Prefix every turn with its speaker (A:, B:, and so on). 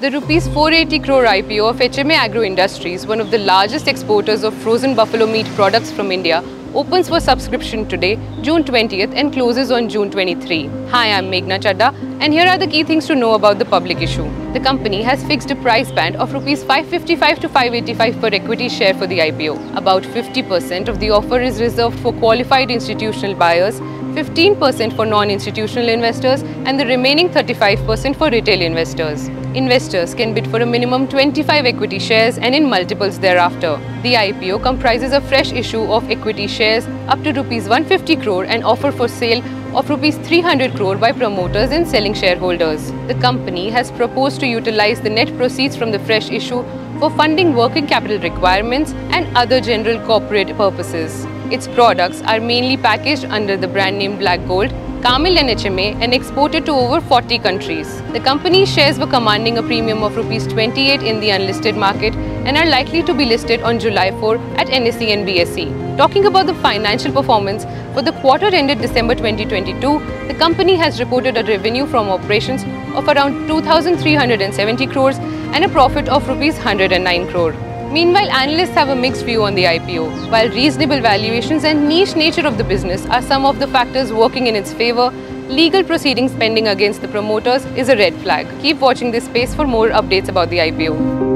A: The rupees 480 crore IPO of HMA Agro Industries, one of the largest exporters of frozen buffalo meat products from India, opens for subscription today, June 20th and closes on June 23. Hi, I'm Meghna Chadda and here are the key things to know about the public issue. The company has fixed a price band of Rs 555 to 585 per equity share for the IPO. About 50% of the offer is reserved for qualified institutional buyers 15% for non-institutional investors and the remaining 35% for retail investors. Investors can bid for a minimum 25 equity shares and in multiples thereafter. The IPO comprises a fresh issue of equity shares up to rupees 150 crore and offer for sale of rupees 300 crore by promoters and selling shareholders. The company has proposed to utilize the net proceeds from the fresh issue for funding working capital requirements and other general corporate purposes. Its products are mainly packaged under the brand name Black Gold, Kamil and HMA and exported to over 40 countries. The company's shares were commanding a premium of Rs 28 in the unlisted market and are likely to be listed on July 4 at NSE and BSE. Talking about the financial performance, for the quarter ended December 2022, the company has reported a revenue from operations of around 2,370 crores and a profit of Rs 109 crore. Meanwhile, analysts have a mixed view on the IPO. While reasonable valuations and niche nature of the business are some of the factors working in its favor, legal proceedings pending against the promoters is a red flag. Keep watching this space for more updates about the IPO.